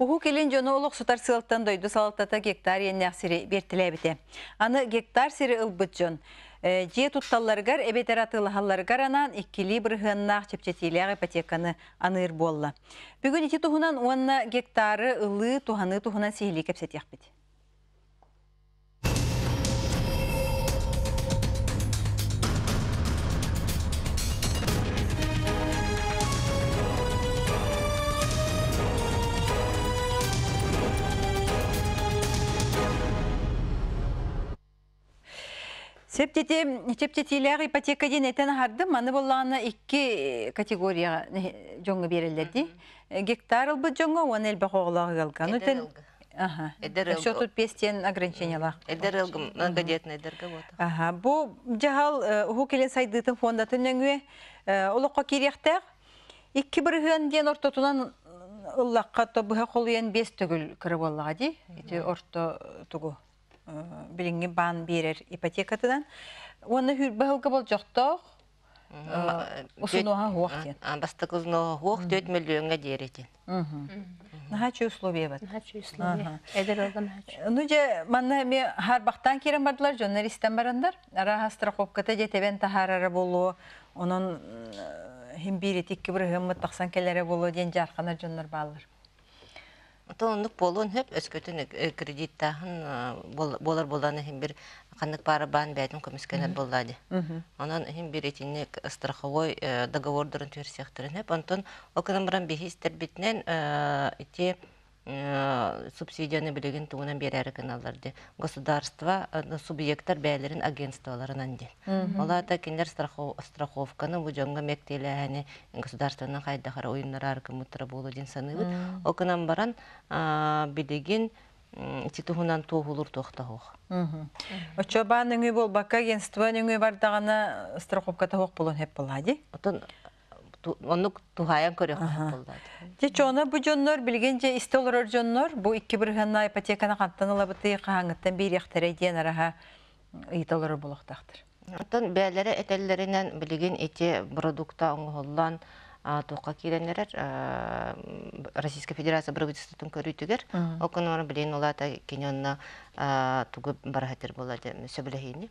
Уху келен жону олық сутар сылттан дойду салаттата гектар еннәк сири бертиләбите. Аны гектар сири ылбыт жон. Же тутталларгар эбетер атылахалларгар анан иккили бирхыннак чепчетиләг ипотеканы аныр болла. Бүгүн ити тухунан онна гектары ылы туханы тухунан сихили кепсетияк бит. Септете чептетилер ипотека ден этен харды маны болланы икки категория жоңго берилерди. Гектар ылбы жоңго он элбе коголага калган. Эдер ылгы. Ага. Эдер ылгы. Что тут пестен ограничениялар. Эдер ылгы многодетный эдерге вот. Ага, бу жахал уху келен сайдытын фондатын өңүе олоққа керектер. Икки бирген ден ортотунан ыллаққа тобыха қолуен бес түгіл кірі боллаға ди. Ити орто тугу билинги бан берер ипотекатынан. Оны хүрбәһүлгә бол жоқтоқ. Усуноха хуақ ден. Бастык узно хук 4 миллионга деретин. Наха условия бат. Хачу условия. Эдер алган хачу. Ну же манна ме har бактан керен бардылар, журналисттен барандар. Ара страховката жетебен тахарары болу, онун хим бири тикки бир хыммы таксан келере болу ден жарканар жоннор баалар. Тонлук болун хеп өскөтүн кредиттахын болар боланы хим бир каннык бары бан бәйтим көмескенер боллады. Онан хим бир этинне страховой договордарын төрсектирин хеп онтон окунан баран бихистер битнен ити субсидияны билеген тугунан берәр каналларды государство субъекттар бәйлерин агентстволарынан ди. Олата киндер страховканы бу жонга мектеләһәне государственный хайдахара уйыннар аркымытра болу дин саныбыт. Окунан баран билеген титуһунан туһулур тохтахох. Очоба нөңү бол бакка агентство нөңү бардагана страховката хок болон хеп болади. Отон онук тухаян көрөк болду. Же чона бу жоннор билгенже истолор жоннор бу икки бир ханна ипотеканы каттан алабыты каңыттан бир яктары ден араха ыйтолор болохтактыр. Отон бәләре этеллеринен билген эти продукта оңголлан тоққа киренерер Российская Федерация правительствотун көрүйтүгер оконор билен олата кеньонна тугу барахатер болады сөбөлехини.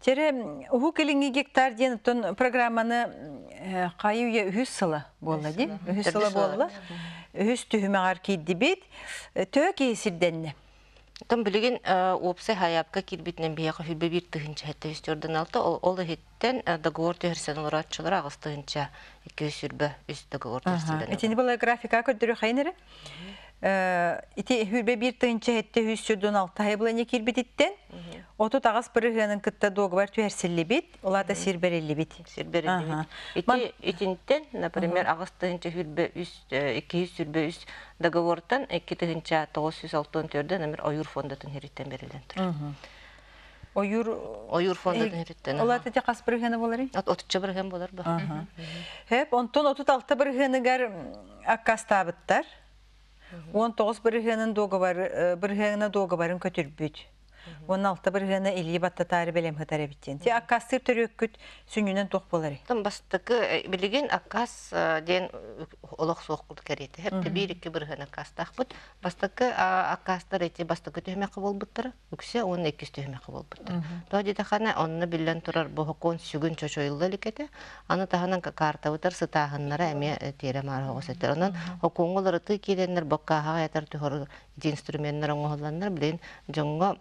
Тере уху келинги гектар ден тон программаны кайы үһүс сыла болла ди. Үһүс сыла болла. Үһүс түһүмәгәр кидди бит. Төө кесирденне. Там билеген опсы хаяпка кирбитнен бияка хүлбе бир тыгынча хетте үстөрдөн алты ол хеттен договор төһөрсен уратчылар агыс тыгынча 200 сүрбе үст договор. Этини була графика көрдүрү хайнере. Ити хүрбе бир тыгынча хетте үстөрдөн алты хай була не кирбититтен. Оту тагас биргенин кытта договор төһөрселли бит. Олата сирберелли бит. Сирберелли. Ити итинтен, например, агыс тыгынча хүрбе үст 200 сүрбе үст договортан 2 тыгынча 964 номер ойур фондатын хириттен берилген тур. Ойур Ойур фондатын хириттен. Те кас биргени болар. От отуча бирген болар. Хеп, онтон 36 биргенигер аккастабыттар. 19 биргенин договор биргенина договорын көтөрбүт. 16 биргенина илии батта тары белем хатар биттен. Те аккастыр төрөккүт сүнүнөн ток болар. Там бастыкы билеген аккас ден олох соққуд керети. Хеп бир iki бирген аккас тахбыт. Бастыкы аккастар эти бастыкы төһмәкы болбуттар. Үксе 12 төһмәкы болбуттар. Тоди тахана онны билен турар бу хокон сүгүн чочойлы лекете. Аны таханан карта утар сытахыннара эме тере мар хогосеттер. Онан хокоңолары ты киреннер бокка хаятар төһөр инструменттер оңголланнар билен жоңго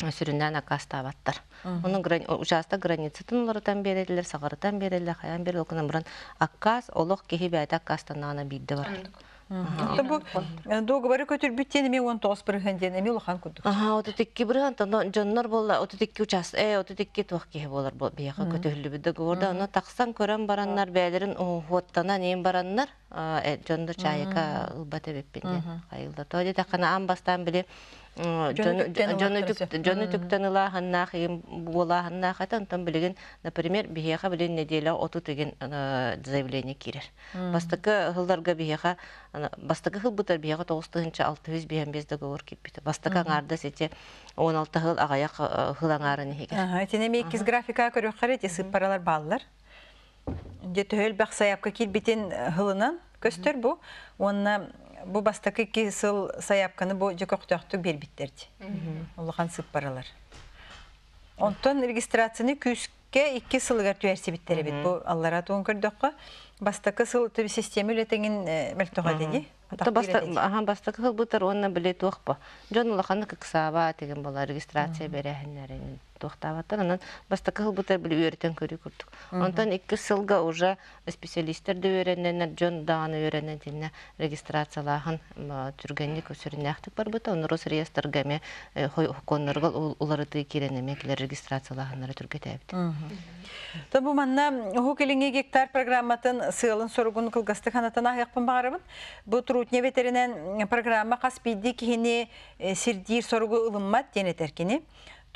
сүрүннән акастабаттар. Оның участа границатын олардан берелер, сағарытан берелер, хаян берелер, окынан бұран аккас, олық кехи бәйті аккастан ана бидді бар. Бу договоры көтөр бүттен эми 19 биргенден эми улахан күдүк. Ага, оты текки бирган тон жоннор болла, оты текки учас, э, оты текки туак кеhe болар бу бияка көтөлү бу договорда, аны таксан көрөн бараннар бәйлерин хуаттана нем бараннар, э, жондор чайка ылбата беппенде. Кайылда тоди такана ам бастан биле Жоны түктен ылахыннах, ем булахыннах атын там билеген, например, бихеха билен неделя оту деген ана, заявление кирер. Бастыкы хылдарга бихеха, ана, бастыкы хыл бутар бихеха 9-600 договор киппити. Бастыкы аңарда сете 16 хыл агаяк хыл аңарын хегер. Этине мекиз графика көрөк карайт, эсип паралар баллар. Де төл бак саяпка килбитен хылынан көстөр бу. Онна бу бастакы ки сыл саяпканы бу жококтокту бербиттерди. Улахан сып паралар. Онтон регистрацияны күскө 2 сылгар түерси биттери бит. Бу аллара туун көрдөккө бастакы сыл төбү система үлетеңин мөлтөгө деди. Та баста аха баста кыл бутар онна биле туакпа. Жон улаханы кыксаба деген бола регистрация берәһеннәрен туактабаттан анан баста кыл бутар биле үйрәтен көрү күрдүк. Онтан 2 сылга уже специалисттер да үйрәннәр жон даганы үйрәннәр динне регистрациялаһын түргәнне көсөрнәхтик бар бута. Оны рус реестрга ме коннорга уларыты киренеме килер регистрациялаһыннары түргәтәбит. Та бу манна ху келинге гектар программатын сыылын соргун кылгасты ханатана аяқпын бағарабын. Бу трутне ветеринен программа қаспиди кихини сирдир соргу ылыммат дене теркини.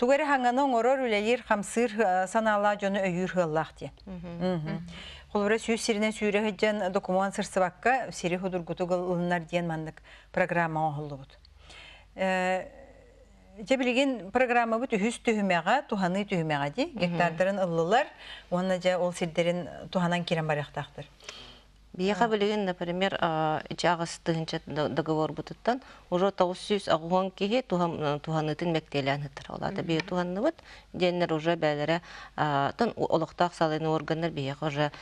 Тугары хаңаны оңорор үлелер хамсыр санала жоны өйір хыллах де. Холбара сүйіз сиринен сүйре хыджан документ сырсыбакка сири худургуту ылынар диен мандык программа оғылы бұд. Жебілген программа бұт үхіс түхімеға, туханы түхімеға де, гектардарын ыллылар, оны жа ол сирдерін туханан керен баряқтақтыр. Бияха билеген, например, агыс тыгынча договор бутуттан, уже 900 агуан кихи туханытын мектелен хытыр. Олата бия туханны бут, деннер уже бәлері, тон олықтақ салыны органдар бияха уже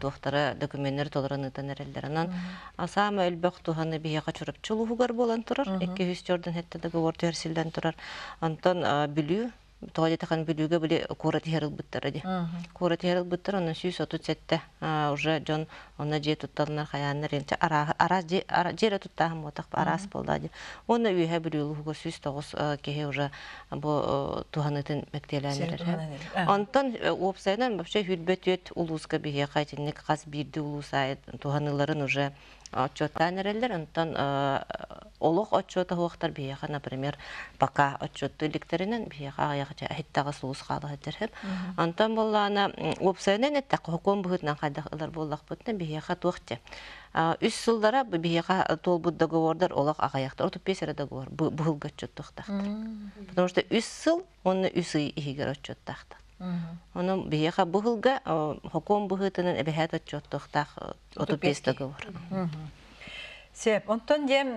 тухтары документтер толыранытын әрелдер. Анан асамы әлбәк туханы бияха чурып чулуғугар болан тұрар, 200 жордан хетті договор терсилден тұрар. Антон билүү, тоҕо били кура тиһерил буттар эди. Кура тиһерил буттар онун сүүс отут сетте уже жон онна же тутталнар хаяннар энче ара ара жере туттаһым мотак арас болдади. Онна үйе бүлүүгө сүүс тогус кеһе уже бу туханытын мектеләнер. Онтон опсайдан вообще хүлбөтөт улуска бие кайтынник кас бирди улусай туханыларын уже отчеттан эрелер, онтон олох отчета например, пока отчетты электеринен бияха аяқча әйттағы суыз қалы. Онтон қайдақ ылар боллақ бияха туақча. Үс сылдара тол бұд договордар олақ ағаяқтар, отып бесері договор. Потому что үс сыл, оны үс игер отчет тақты. Оны бияха бұхылға хукум бұхытынан әбәхәт отчет туқтақ отып бес договор. Сеп, онтон дем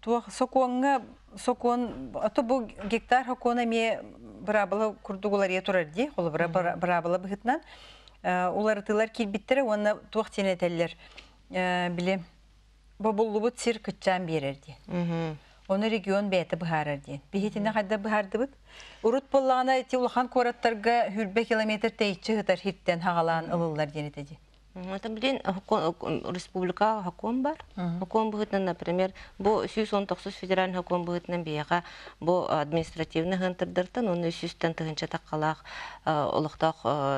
туах сокуанга сокуан ато бу гектар хокуана ме брабала курдугулар турар ди, ол брабала быхытнан. Улар тылар килбиттере, оны туах тенетеллер биле сир кытчан берер ди. Оны регион бәйті бұхарар ди. Бихетіне қайда бұхарды бұд? Урут боллағына ти улахан кораттарға хүрбе километр тейчі хытар хиттен хағалан ылылар денеті ди. Это, блин, республика хаком бар. Хаком быгытнан, например, бу 119 федеральный хаком быгытнан бияга бу административный хынтырдыртын, оны 100-тен тыгынча таққалақ, олықтақ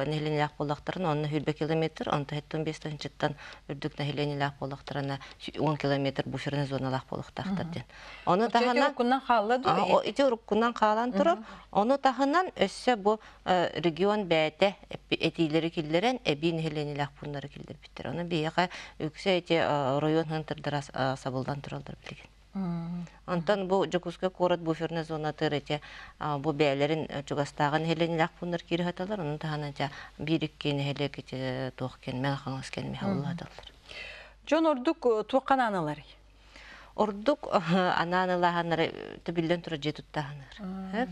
нехленелақ болақтарын, оны хүрбе километр, оны тәттен 5 тыгынчаттан үрдік нехленелақ болақтарына 10 километр буферный ден. Оны оны өссө бу регион киллерен бұндар бары килдер биттер. Оны бияга үксе эти район хынтырдыра сабылдан туралдар билген. Антон бу Жокуска корот буферный зона тырыте бу бәлерин чугастаган хеленилак бундар кири хаталар, onun таһанача бириккен хелекете тоқкен мен хаңаскен мехалладалар. Жон ордук туққан аналар. Ордук ананалаханар төбилден тура жетуттаханар.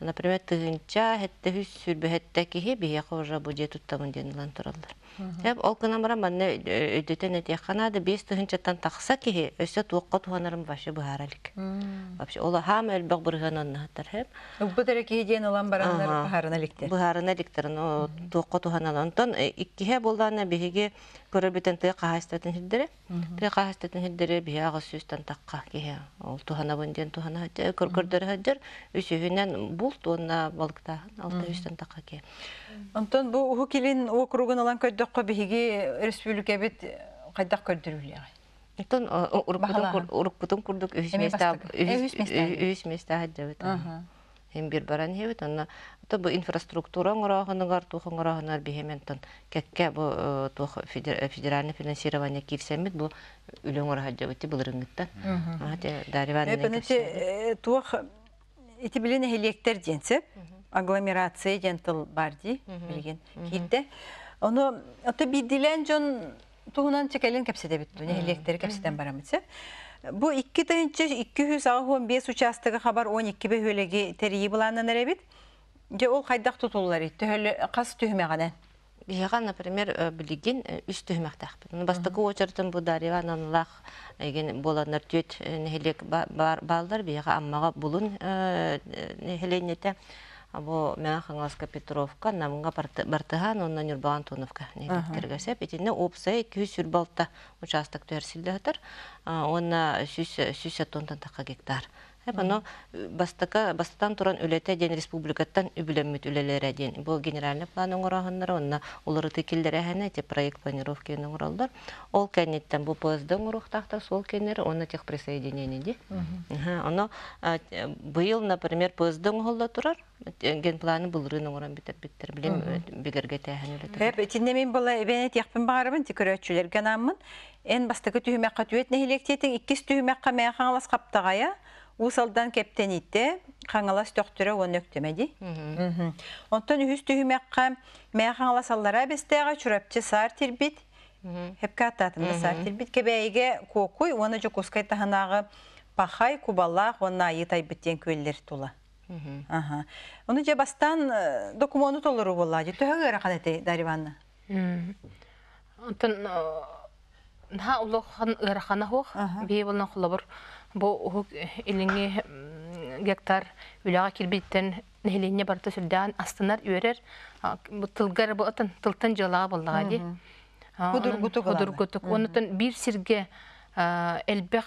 Например, тыгынча хетте хүс сүрбәһәттә киһи бия хожа бу жетуттамын денлан туралар. Хәп ол кына бара манны өйдөтен эти ханада бес тыгынчаттан тахса киһи өсө туакка туганарым башы бухаралык. Вообще ол хам эл баг бирган онна хатар хәп. Бу дәрә киһи ден алан бараннар бухарына ликте. Бухарына ликтер, но туакка туганан онтон иккиһе булдана биһиге көрөбүтен тыга кахастатын хиддере. Тыга кахастатын хиддере биһага сүстән такка киһи. Ол тухана бунден тухана көркөрдөр хаддер үсүһүнен булт онна балыкта алты үстән такка киһи. Онтон бу уху килин округун алан көйдөккө биһиги республика бит кайдак көрдүрүләр. Тон Баһалаһан. урукпутун курдук Эме места? Э, үһүс места. үһүс места хаджабыт. Аха. Hem bir baran hewit onna to bu infrastruktura ngorahыныгар тухы ngorahынар биһемен тон кекке бу э, тух федеральный финансирование кирсемит бу үлөң хаджабыт булырыңыттан. Ате дариван Эпенете туох ити эхелектер денсеп, агломерация дентал барди билген кийде. Оны ото бидилен жон туһунан чекелен кепседе бит. Эхелектер кепседен барамытсы. Бу 2 тыгынчы 215 участогы хабар 12 бөһөлеги терии буланнан эребит. Же ол кайдак тутуллар ит. Төхөлө кас түһмө Яга, например, э, билигин э, үс төһмәктәхбит. Ну бастыкы очертын бу дариван анлах еген боланнар төт нехелек бар балдар бияга аммага булун нехеленете. Або мен Хангаска Петровка, намынга бартыхан, онна Нюрбаган Тоновка нехелектергесеп. Итинне опса 200 сүрбалта участок төрсилдәтер. Онна 100 тоннан такка гектар. Хеп аны бастыка бастан туран үлете ден республикаттан үбүлөмүт үлелере ден. Бу генеральный план оңорахыннар, онна улары текилдере хәне те проект планировки оңоралдар. Ол кенеттен бу поездың урухтахта сол кенер, онна тех присоединение ди. Аны быйыл, например, поездың холда турар. Ген планы булрын оңоран битер биттер билем бигерге тәһән үлете. Була эбенет яқпын барыбын. Эн түет каптагая. Усалдан кептен итте, хаңалас төктөрө он өктөмеди. Онтон үһүс түһүмәккә мен хаңалас аллара бестега чурапчы сар тирбит. Хеп кататым сар тирбит кебейге кокуй, оны жокускай таханагы пахай кубалла онна айытай биттен көллер тула. Ага. Оны же бастан э, документы толору болла. Же төгөр канете Дариванна. Онтон на улохан ырахана хох бие болна холобор бу илинге гектар үлага кирбиттен нехеленне барта сүлдән астынар үрер тылгар бу атын тылтан жылага боллага ди Худур гутук худур оланы. гутук онутон бир сирге элбек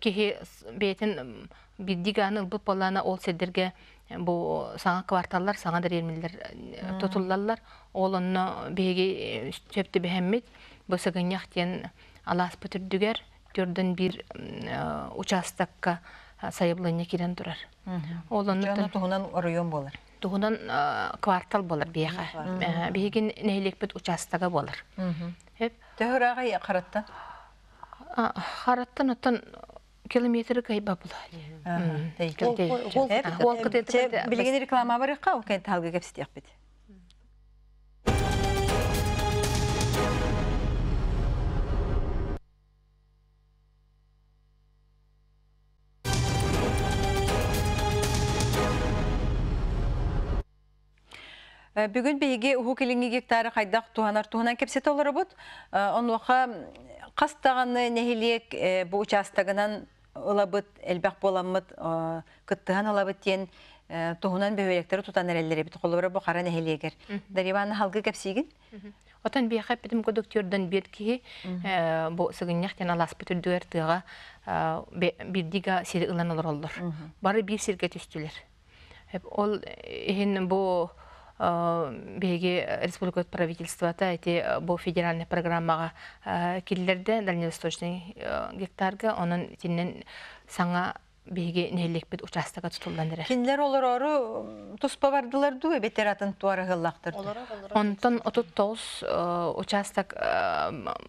кихи бетин биддиганы ылбыт боллана ол седерге бу саңа кварталлар саңа дерелмелер тотуллалар ол онно беги чепти бехеммит бу сыгыньях тен алас бүтүрдүгер түрдөн бир участокка сайыблыне кирен турар ол Жана оннотон туһунан район болар. тугунан квартал болар бияга бегин нейлекпит участога болар Хеп, Төгөр ага каратта. а, хараттан оттан километр кайба була. Ол- э, билген реклама бар. Э, Бүгүн бейге уху келинги гектары кайдак туһанар туһунан кепсет олары бут. Онуха кастаганы нехилек э, бу участогынан ылабыт, элбак боламыт, э, кыттыган ылабыт тен туһунан бөбөлектер тутан эреллери бит колобра бу кара нехилегер. Дариваны халгы кепсигин. Отан бияха битим kodoktordan bir ki bu sıgınyak alас бүтүрдүгер тыга bir diga сири ылан олор. Бары бир сирге түстүлер. Хеп ол эхин бу беги республика правительствота эти бу федеральный программага киллерде дальневосточный гектарга онун тиннен саңа беги нелек участога тутулдан эре. Кинлер олар ору туспа бардылар ду бетер атын туары гыллактыр. Онтон отут тоғыз участок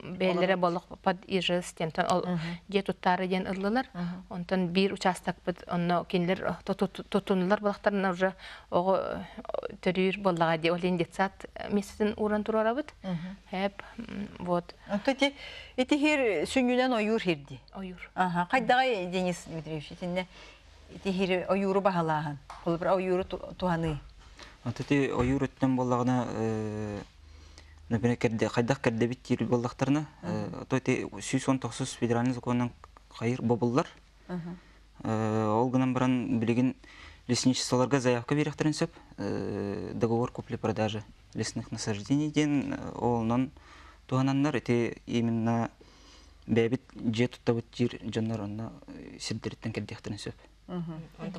бәлері болық под ижыз тентон ол же туттары ден ыллылар. Онтон бир участок бит онно кинлер тутунлар болақтарына уже оғы төрүр боллага де ол индексат месетін уран турара бит. Хеп вот Тоти эти хир сүнгүнен оюр хирди. оюр. Ага, кайдагы Денис Дмитриевич итинне эти хир оюру баһалахан. Бул бир оюру туһаны. Атыты ойур өттен боллагына э например керде кайдак керде бит тир боллактарына тоти 119 федеральный законнан кайыр бобуллар. Э ол гынан баран билеген лесничестволарга заявка беректерин сөп договор купли-продажи лесных насаждений ден олнан тугананнар эти именно бәбит же туттабыт жир жаннар онна силдерттен келдектерин сөп.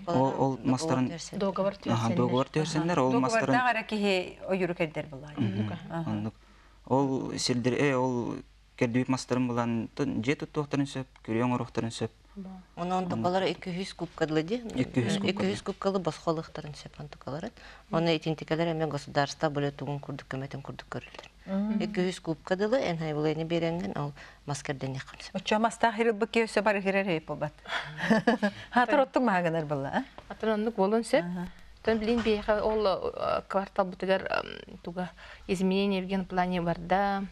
Ол мастарын Договор Аха, договор төсеннер, ол мастарын Договорда кара кихи булар. Ол силдер э ол мастарын булан же туттуохтарын сөп күрөң орохтарын сөп. Онон тукалар 200 кубкадлы ди. 200 кубкадлы. 200 кубкалы басхолыктарын сепан тукалар. Оны итинтикалар эме государство бөлө тугун курдук көмөтөн курдук көрүлдүр. 200 кубкадылы эн хайбылыны беренген ал маскерден якымсы. Очо маста хирил быке өсө бар хирер хейп болбат. Хатыр оттуң маганар булла. Атыраннык болон сеп. Тон билин бейха ол э, квартал бутыгар туга изменения в генплане барда,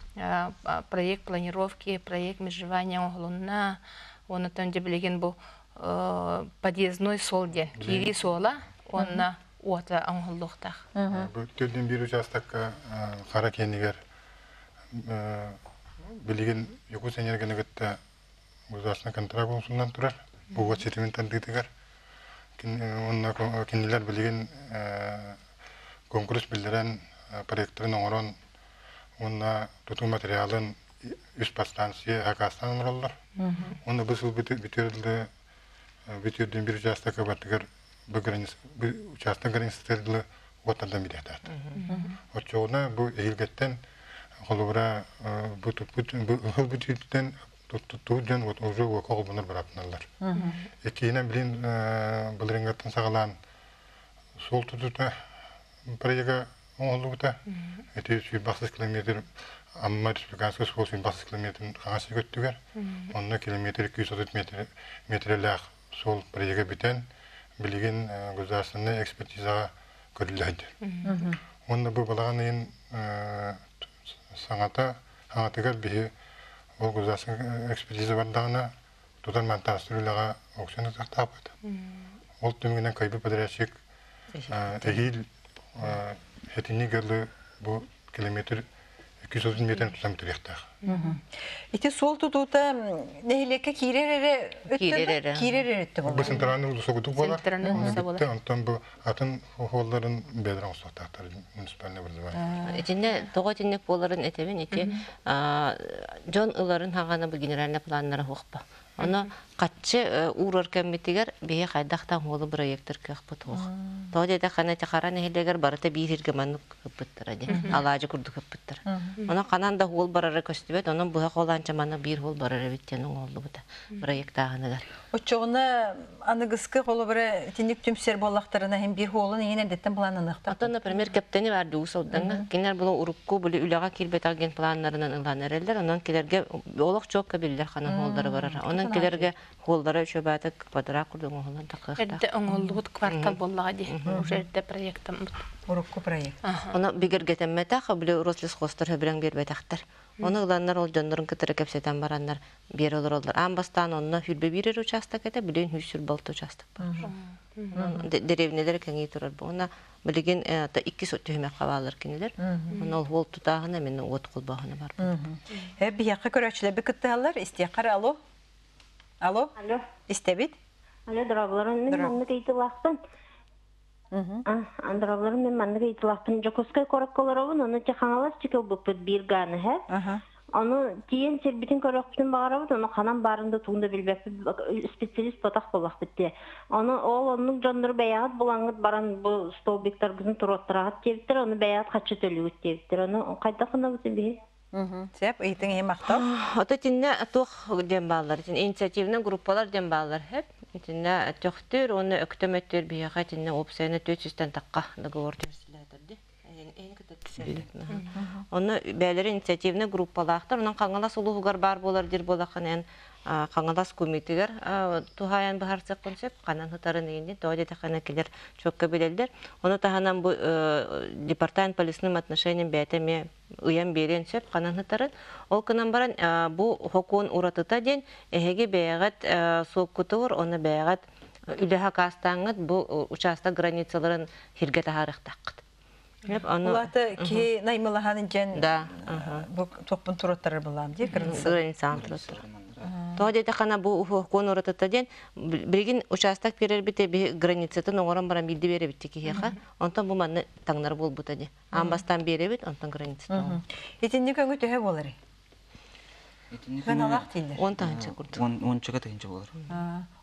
проект планировки, проект межевания оглунна, оны тон же билеген бу э, подъездной сол ден, кири сола, онна уата аңғылдықтақ. Бұл төлден бир участокка қара кенігер білеген Якут энергенегетте государственный контракт болсунан турар. Буга сетиментен дитигер. Онна кинилер билеген конкурс билдерен проекттарын оңорон онна туту материалын үс подстанция Хакастан ураллар. Онна бысыл битерилди битерден бир участокка баттыгар бу граница бу участок границасында отандан билетат. Очоуна бу эйлгеттен холобра бу тупут бу хыл бүтүттен туттуден вот уже вот кол бунар баратналар. Экинен билин билрингаттан сагалан сол. Эти басыс километр Амма республиканский скол сүйін басыс километр қағасы көттігер. Онна километр 230 метр метрлях сол проекта битен билеген государственный экспертизаға көрүлөйдү. Онда бу балаган ен саңата аңатыгар бихи ол государственный экспертиза бардагына тутан мантастырылага аукцион тактапыт. Ол төмгенен кайбы подрядчик эхил хетини герлы бу километр 230 метр тутам тирехтах. Ити сол тутута нехилекке Киререре. Киререре өттү Бу болду. центральный болар. Центральный. Антон бу атын холларын бедрен сотактар муниципальный образование. Итинне того тиннек боларын ити жон ыларын хаганы бу генеральный планнары хукпа. Оны катчы урор кеммитигер бие кайдактан холы проекттер кэх бутух. То деде хана чакара нехилегер барыта бир ирге манук кыппыттыр ади. Алажы курдук кыппыттыр. Оны канан да хол барары көстүбөт, оны буга холанча маны бир хол барары биттен олду бута. Проекта ханагар. Очоғына аныгыскы қолы бірі тенек түмсер болақтарына hem bir холын ене деттен бұлан анықтар. Ото, например, кептени бар дуу солданга. Кинер було урукку булы үлага килбет алген планнарынан ылан эрелер, онан килерге олок чок кабиллер хана холдары барар. Онан килерге холдары чөбатык падыра курдуң холдан такыхта. Эрде оңғылдығыт квартал боллаға де. Уже эрде проектым. Урукку проект. Оны бигерге теммета хабылы рослес хостар хөбрәң бербетактар. Оны ыланнар ол жондорун кытыры кепсетен бараннар бер олар олар. Амбастан онна хүрбе бирер участок эте, билен хүсүр болт участок бар. Деревнелер кеңей турар бу. Она билеген та икки сот төһмө кабалар кинелер. Оны ол хол тутагына мен от кулбагына бар. Ә бияққа көрәчілер бір күттіғалар, істеқар, алло? Алло? Істебит? алло, дұрабыларым, мен манны кейті лақтын. Дұрабыларым, мен манны кейті лақтын. Жокоскай оны те қаңалас чеке бұппыт бір ганы, хә? Ага. Оны тиен сербитин багарабыт, канан барында туунда билбеп специалист батак болак битти. Оны ол онун жондор баягат булаңыт баран бу бизин туроттырагат баягат төлүгүт тептер. Оны кайда кына бит би? Сәп, ыйтың ең мақтау. Ото тинне тух дем баллар, тин инициативный группалар дем баллар хеп. Тинне төктөр, оны өктөмөттөр бияга тинне опсияны 400-тен такка договор көтөтсүлдү. Оны бәлер инициативный группалактар, онан каңалас улугар бар болар дир болакан эн каңалас комитегер тухаян бахарсак концеп канан хытарын инде тоде тахана келер чокка белелдер. Оны таханан бу департамент полисным отношениям бәтеме уян берен сөп канан хытарын. Ол кынан баран а, бу хокун уратыта ден эһеге бәягат соккутур, оны бәягат үлеһа кастаңыт бу э, участок границаларын хирге аны Улаты ки наймылаханын жен да, аха. бұл тоқпын тұраттары болам, де, кірінсі. Тураттыр. Тоде тахана бу хокун уратыта ден биргин участок берер би границатын оңорон баран билди бере битти кихеха. Онтон бу манны таңнар бол бутади. Амбастан бере бит, онтон границатын. Етен не көңі төһе болары? Алақ дейдер. 10 таңчы курдук. ончыға тыгынчы болар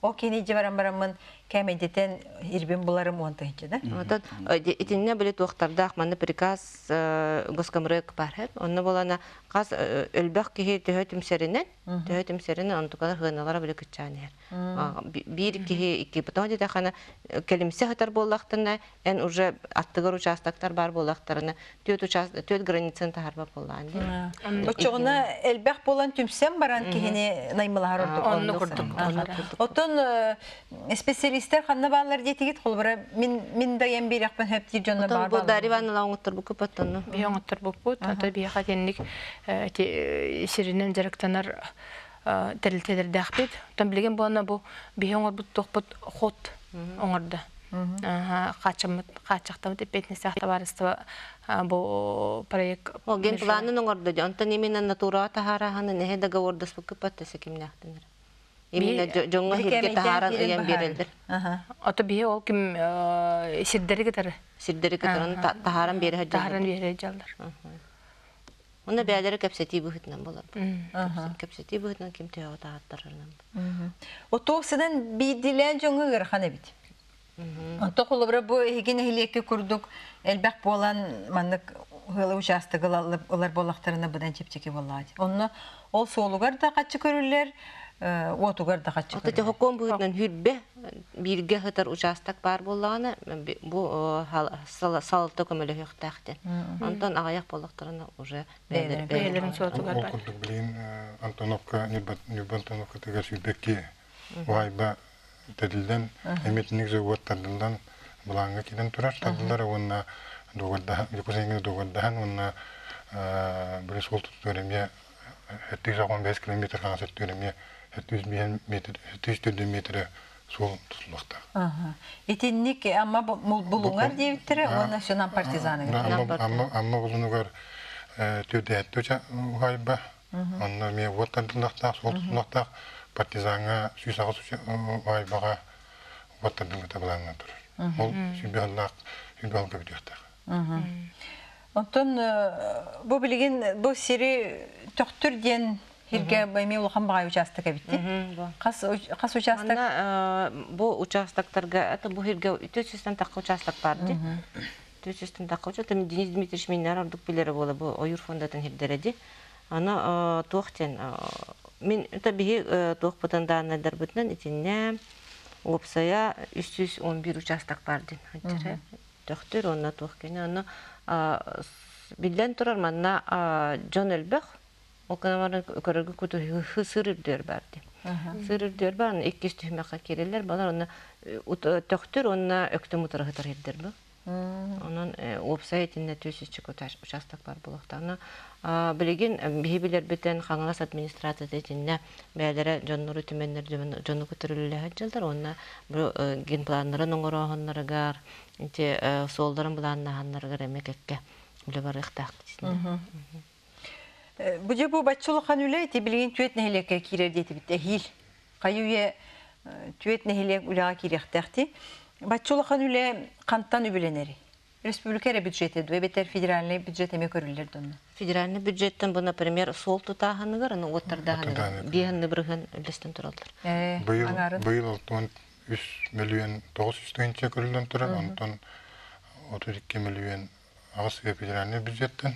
О кені же барам барамын кәмедетен ирбен боларым он да? Отон итинне биле туактарда ахманы приказ э, госкомрек бар хеп. Онны болана каз өлбәк кихи төһөтүм серинен, төһөтүм серинен онтукалар хыналара биле кычанер. Бир кихи ики потом диде хана келимсе хатар боллактына, эн уже аттыгар участоктар бар боллактарына төт участок төт границаны тахарба боллан. Очоғына элбәк болан түмсем баран кихини наймылар ордук. Онны курдук. Отон э, специалисттер ханна балар детигит холбара мин мин да ем бирәкпен хәп тир жонна бар. Бу дариван лаңыттыр бу көпөттөнү. Бияңыттар буппут, ата бияха тенник сиринен жарыктанар тәрілтедер дәқпет. Тон білген болана бу бияңыр бұт тоқпыт хот оңырды. Қачымыт, қачақтамыт епетіне сақта барысты бу проект. О ген планын оңорду. Онтон именно натура тахараханы неhe договордас бу көпөттө секимнахтыныр. Именно жоңго хирге тахаран ыян берилдир. Ата бия ол ким сирдери кетер. Сирдери кетерин тахаран бери хаджа. Тахаран бере жалдар. Уна бәдәре кәпсәти бүхетнән булар. Кәпсәти бүхетнән ким тәгә тагаттырырнан. Ото сенен бидилен жоңго гырхана бит. Ото холобра бу хиген хилекке курдук элбәк болан маннык хылы участогы олар болактарына будан чепчеке боллады. Онны ол соолугар да качы көрүлөр, отугар да Ата көрүлөр. хоком бүхетнән хүрбе бирге хатар участок бар буллаганы бу салты көмөлө хактакты. Антон агаяк уже бәдәре Бәйлерин сотугар Ол бар. курдук билин Антоновка, Нюбантоновка тегер сүйбекки вайба тедилден эметник зөгөт тадылдан буланга киден турар тадылдар онна догорда юкусеңге догордахан онна бир сол төремия 715 км хаңа төремия 700 метр 700 метр сол. Ага. Итинник амма булуңар диптире, оны шунан партизаны. Amma amma amma bulunur tüde ettoça galiba. Onlar mi vatandaşlar sol tutmakta partizanga süsağı süsağı galiba vatandaşlar tabilanlar durur. Ol sübhanallah sübhanallah gidiyorlar. Онтон бу билген бу сири төктүр ден хирге эми улхан бага участок. Кас кас участок. Ана бу участоктарга это бу хирге 300 такка участок бар ди. 300 такка участок Денис Дмитриевич миннар ордук билери бола бу оюр фондатын хирдереди. Ана тохтен мен это биги тох потандан дар бутнан итинне опсая 311 участок бар ди. Хатыра. Доктор онна тохкене аны билден турар манна Джон Элбек Ол канамарын көрөргө күтү сырырдыр барди. Сырырдыр бар, икки түмәккә кирелер, балар оны төктөр, онна өктө мутары хытар хиддер бу. Онун вебсайтында төсүчү участок бар булактаны. Билеген бихибилер битен хаңлас администрация тетинне бәләре жоннору түменнер жонну көтөрүлүлө хаҗалдар, онна бу ген планнарын оңорогоннарыгар, инте солдарын буланнаханнарыгар эмекекке биле бар ихтак. Бу же бу баччулухан үле ти билген түет нехилекке кирер дети бит эхил. Каюе түет нехилек үлага кирехтехти. Баччулухан үле кантан үбүленери. Республика бюджеты дуе бетер федеральный бюджет эме көрүлөр донна. Федеральный бюджеттен бу, например, сол тутаханыгар, аны туралар. Э, Быйыл аңарын. быйыл алтын 3 миллион 900 тыгынча көрүлгөн турар, онтон 32 миллион ve federal бюджеттен,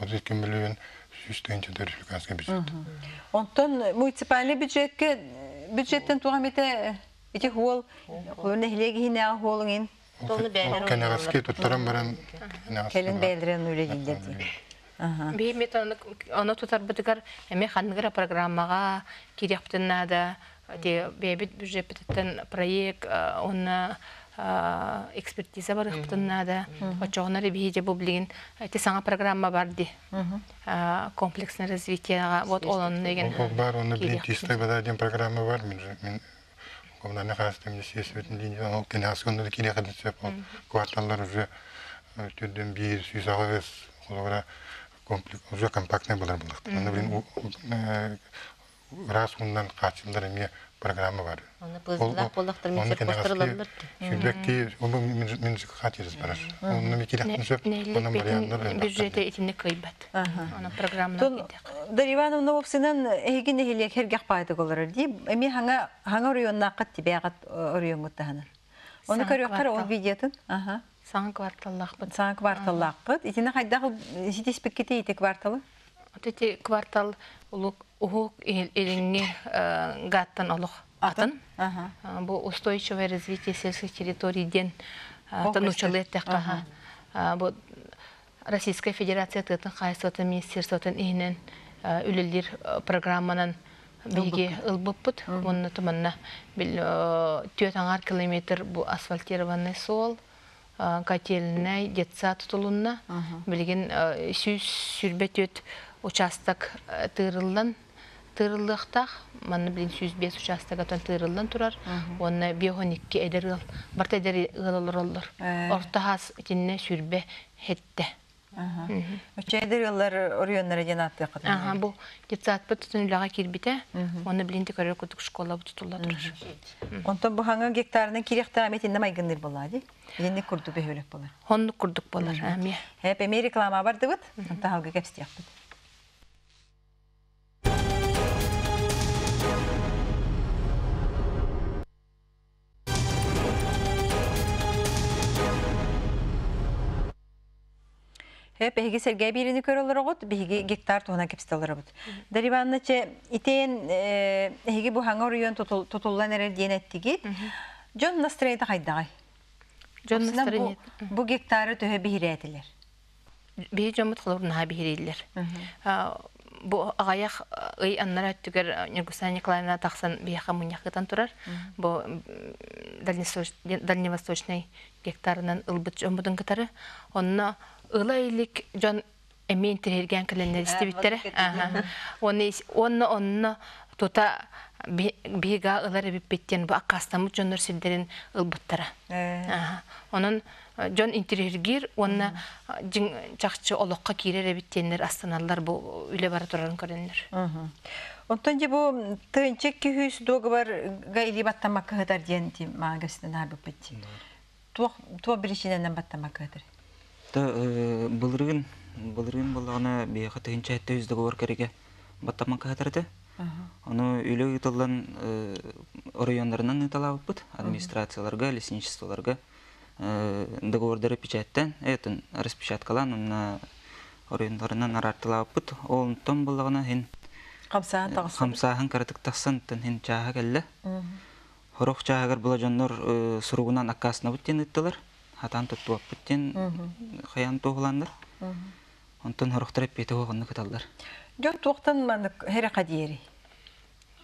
32 миллион 100 тыгынча да республиканский бюджет. Онтон муниципальный бюджетке бюджеттен туган бете эти хол, хол нехилеги хине холуңин. Тоны бәйләр Кенегаски туттаран баран Келин бәйлерен үле дилдер ди. Ага. Беймет оны тутар бытыгар эме ханныгыра программага киряптыннада де бейбит бюджет битеттен проект онна экспертиза бар ыхтыннада очоғнары бейже бу билген те саңа программа бар ди комплексное развитие вот олон деген бар, оны білін тиісті бада один программа бар. Мен мен коммунальный хозяйство министерствотың линия, ол кенегаски онда да кире кадысып, ол кварталдар уже түрден бир, сүйс ағыз, олара уже компактный болар бұлақты. Оны білін раз ондан қачылдар еме программа бар. Оны пызлах боллахтар мен постырланлар. Шүлбекти, ол мен хатирис барар. Оны мекелектин сөп, тибягат район таханан. Оны көрөккөр ол квартал. видеотун. Аха. Саң кварталлах бит. Саң кварталлаккыт. Итине хайдагы ситеспеккете ите Отэти квартал улук ухук элеңге гаттан олох атын. А, Бу устойчивое развитие сельских территорий ден Конкурстар. танучалы тәккаха. Бу Российская Федерация тытын хайсотын министерствотын ихнен үлелер программанан биге ылбыппыт. Онны туманна бил километр бу асфальтированный сол котельная детса тутулунна билген сүүс сүрбетөт участок тырылдан тырыллыктах манны билин сүүс бес участок атан тырылдан турар онна биохоникки эдер ыл барта эдер ылылыр оллор Э. ортахас тинне сүрбе хетте. Өчәйдер яллар районнары жанатты кытын. Ага, бу детсат бу тутунулага кирбите, оны билинти көрөр кутук школа бу тутулла турар. Онтон бу ханга гектарының кирехта аметинде майгынныр болады. Ени курду бехөлек болар. Хонну курдук болар, ами. Хеп эми реклама барды бут. Онта халга кепстияк бут. Эһиги Сергей бирини көрөлөр огут, биһиги гектар туһана кепстелер бут. Дарибанна че итен эһиги бу хаңа район тутуллан эрер диенеттиги. Жон настрейда хайдагай. Жон настроение. бу- гектары төһө биһиретилер. Бии жомут кылыр наха бихирилер. Бу агаяк ый аннара түгер Нергуса Николаевна таксан бияха муньякытан турар. Бу дальневосточный гектарынан ылбыт жомудун кытары. Онна ыла илик жон эмин тирерген киленер истебиттере. Ага. Оны онна онна тута би- бига ылар биппеттен бу акастамы жонор силдерин ылбыттара. Э. Онон э, жон интерьергир, онна жин чакчы олокка кирер биттенер астаналар бу үле бара турарын көрөннөр. Онтон же бу тынчык күйүс договор гайли баттамак кыһытар диен ти маагасынан арбы петти. Туох туо биришинен баттамак кыһытар. Та былырын былырын боллагана бияха тыгынча этте үз договор кереге баттаман кахатарды. Оны үйлө ытылдан райондарынан ыталабыппыт администрацияларга, лесничестволарга договордары печаттан, этин распечаткалан онна райондарынан хин тагыс. хамсахан каратыктаксан тын хин чаха келле. Хорох чаагар була жоннор суругунан аккасына ыттылар. Хатан туттуап буттен хаян тоғыландар. Онтон хорохтар эппети оғынны кыталдар. Жон туохтан маны хере кадиери.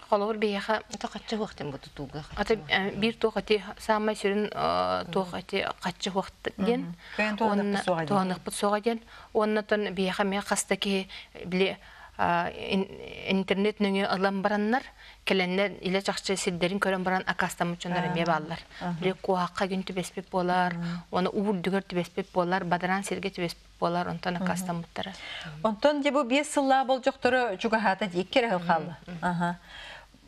Холовор бияха Это каччы вақтен бұты туға. ата бир тоқати самай сүрін тоқати качы вакыт ден. Кайын туғанық бұт соға ден. Оннатон бияха ме қастаки биле а, ин- интернет нөңе ылан бараннар келеннер иле чакчы силдерин көрөн баран акастамы чондар эме баллар. Биле куакка күн түбеспеп болар, оны уурдугөр түбеспеп болар, бадаран серге түбеспеп болар, онтон акастамыттара. Онтон же бу бес сылла бол жоктору чугахата дик кере халлы. Аха.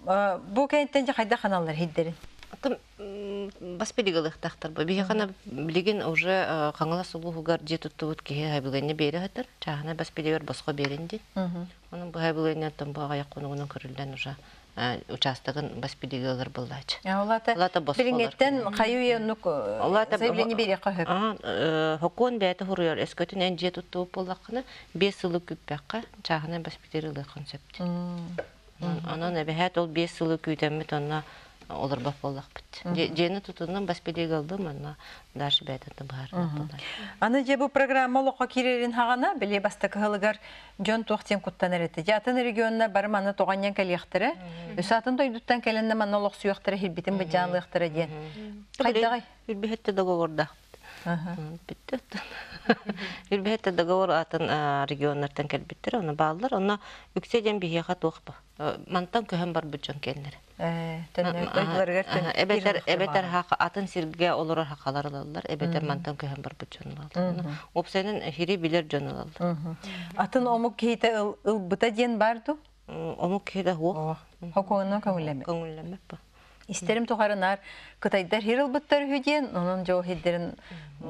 Э, Бу кайынтан же хайда ханалар хиддерин. Атым баспелигалых тахтар ба. Бие хана билеген уже қаңала сулугар же туттубут ки хайбыгайны бери хатыр. Чахана баспелигар басқа беренди. Оның бу бу аяк конугунан көрүлден уже э, участогын баспелигалар булдач. Я улата Улата билингеттен каю янук Олата заявление бере кахып. А, хокон хуруяр. Же туттубут чахана концепт. Анан ол бес сылы күйтәммит онна олар бап боллақ бит. Жені тутунан баспелег алдым, онна дальше бар. Аны же бу программа лоқа кирерин хагана биле баста кылыгар жон туохтен куттан эрети. Жатын регионна барым аны тоганьян калыяктыры. Үсатын тойдуттан келенне мана лох суяктыры хилбитин бу жанлыктыры ден. Кайдагай. Договорда. Битте. Договор атын оны үкседен. Мантан көһән бар бүджон кәлнер. Төнне койдыларга төн. Эбетер эбетер хака атын сирге олорор хакалар алалар. Эбетер мантан көһән бар бүджон алалар. Опсенин хири билер жон алалар. Атын омук кейте ыл быта ден барду. Омук кеде хук. Хокуына көңүлләме. Көңүлләмәк бу. Истерим тухарынар кытайдар хирыл буттар хүден, онун жоо хиддерин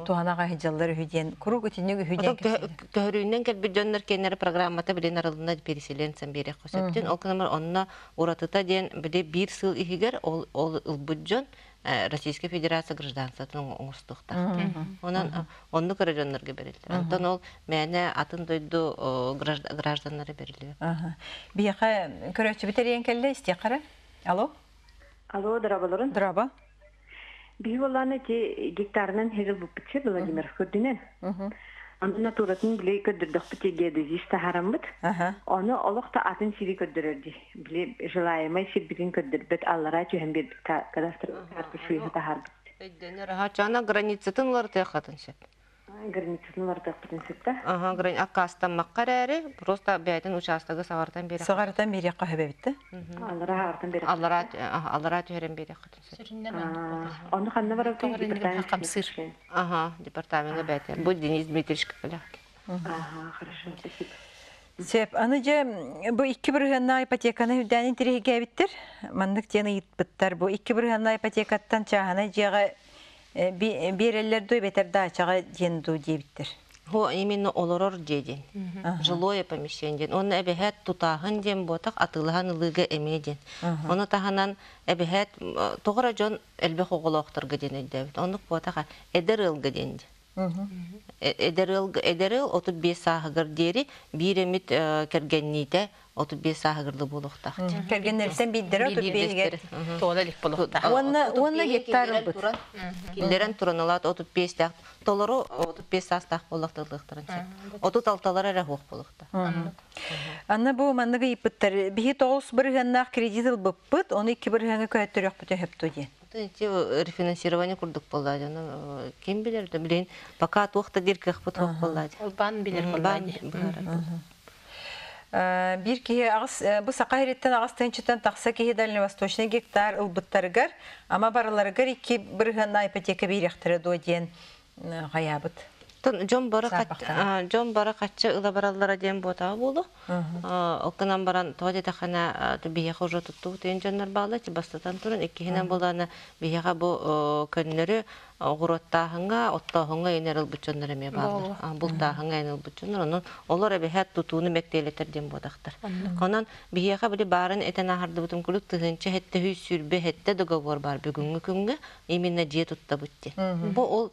туханага хиджаллар хүден, курук үтүнүгү хүден. Отон көһөрүүнен кел бир жоннор кенер программата билен аралына переселенцем бере косептен ол кынамар онна уратыта ден биде бир сыл ихигер ол ол ылбуджон Российская Федерация гражданствотун оңустукта. Онан онну көрө жоннорго берилди. Антон ол мәне атын дойду гражданлары берилиби. Ага. Бияка көрөчү битерен келде исте кара. Алло, Алло, драба. Бии болланы те гектарынан хезил буппуче Владимир Хурдинен. Андына туратын биле көддөрдөх бите геодезис тахарамбыт. Ага. Оны олохта атын сири көддөрөрдү. Биле желаемый сибирин көддөрбөт аллара чөһөн бир кадастр карты шуйга тахарбыт. Өйдөнөр ха чана границатын лар тахатын сеп. Ага, грани акастан маккарары, просто бәйтен участогы савартан бере. Бери кахабебитте. Аллара артын бер. Аллара аллара бере хатын ханна Хакамсыр. Ага, департаментга бәйтен. Бу Денис Дмитриевич. Ага, хорошо. Спасибо. Сеп, аны же бу икки биргенна ипотеканы хүдәнин тиреге биттер. Мандык тени итбиттер бу икки биргенна ипотекаттан чахана жега берелер дуй бетер дачага ден ду дебиттер. Хо именно олорор деден. Жилое помещение. Он эбехет тутахын ден ботак атылхан лыга эмеден. Оны таханан эбехет тогора жон элбе хоголоктор геден эдебит. Оны ботак эдер ылга ден. Эдерил эдерил 35 сагыр дери биремит кергенните 35 сагырлы булуктак. Кергеннерсен биддер отуп бейгер. Тола лик болукта. Онна гектар бут. Киллерен тураналат 35 так. Толору 35 састак болукталыктырын. Оту талталары рахук болукта. Анна бу мандыгы ипыттар. Бихи тоғыз кредит ылбыппыт, оны көйөттөрөк бүтө хепту ден. Тенче рефинансирование курдук болду. Жана ким билер да билен пока дирках бут. Ол бан билер болду. Бир кихи агыс бу сакайреттен агыс тенчитен такса кихи дальний восточный гектар ылбыттарыгар, ама барыларыгар икки биргенна ипотека биряхтыры до ден гаябыт. Жон бактара. жон бара катча ыла бараллара ден бота болу. Окынан баран тоде тахана бие хожо тутту тен жоннар баала бастатан туран иккихинен боланы биега бу көннөрү огуроттахынга оттохунга инерил бучоннар эме баалар. Бул тахынга инерил бучоннар онун олар эбе хат тутууну мектелетер ден бодактар. Конан биега били барын этен ахарды бутун кулук тыгынча хетте хүй сүрбе хетте договор бар бүгүнгү күнгө именно бутте. Бу ол.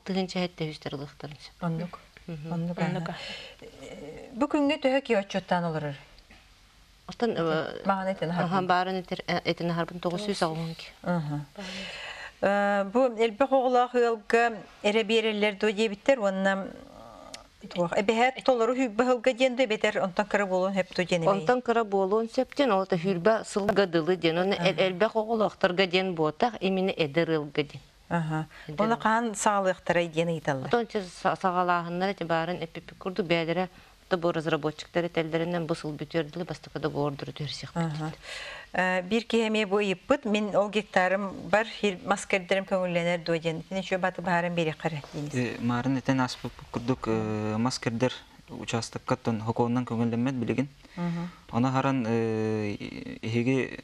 Бу күнгө төһө олорор. Отан Маған этен Аха, барын этер этен харбын 912. Бу элбе хогола хылга эре берелер до дебиттер, онна эбеһәт толору хүббе хылга денде бетер онтан кыры болун хеп то денеме. Онтан кыра болуун септен ол та хүрбә сылга дылы ден, оны элбе хоголоктарга ден бота, именно эдерилга ден. Аха. Оны кан саалыктара дени италлар. Отон че сагалаһыннар эти барын эпипи курду бәдере то бу разработчиктар телдеринен бусыл бүтөрдүле бастыкада гордур төрсек. Аха. Бир кеме бу иппыт, мен ол гектарым бар, хир маскердерим көңүлленер до ден. Тине чө баты барын бери кара денис. Марын этен аспып курдук маскердер участокка тон хоконнан көңүлденмет билеген. Она харан эһиге